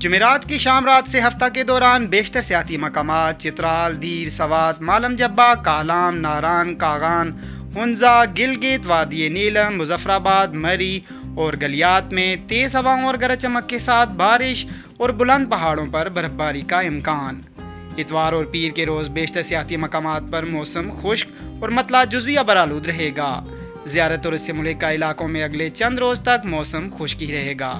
जमेरात की शाम रात से हफ़्ता के दौरान बेशतर सियाती मकाम चित्राल, दीर, सवात, मालम जब्बा, कालाम, नारान, कागान, हंजा, गिलगित वादी नीलम, मुजफ्फराबाद, मरी और गलियात में तेज़ हवाओं और गरज चमक के साथ बारिश और बुलंद पहाड़ों पर बर्फबारी का इम्कान। इतवार और पीर के रोज़ बेशतर सियाती मकाम पर मौसम खुश्क और मतला जुजविया बरालूद रहेगा। ज़्यारत और इससे मुल्क का इलाकों में अगले चंद रोज़ तक मौसम खुश्क ही रहेगा।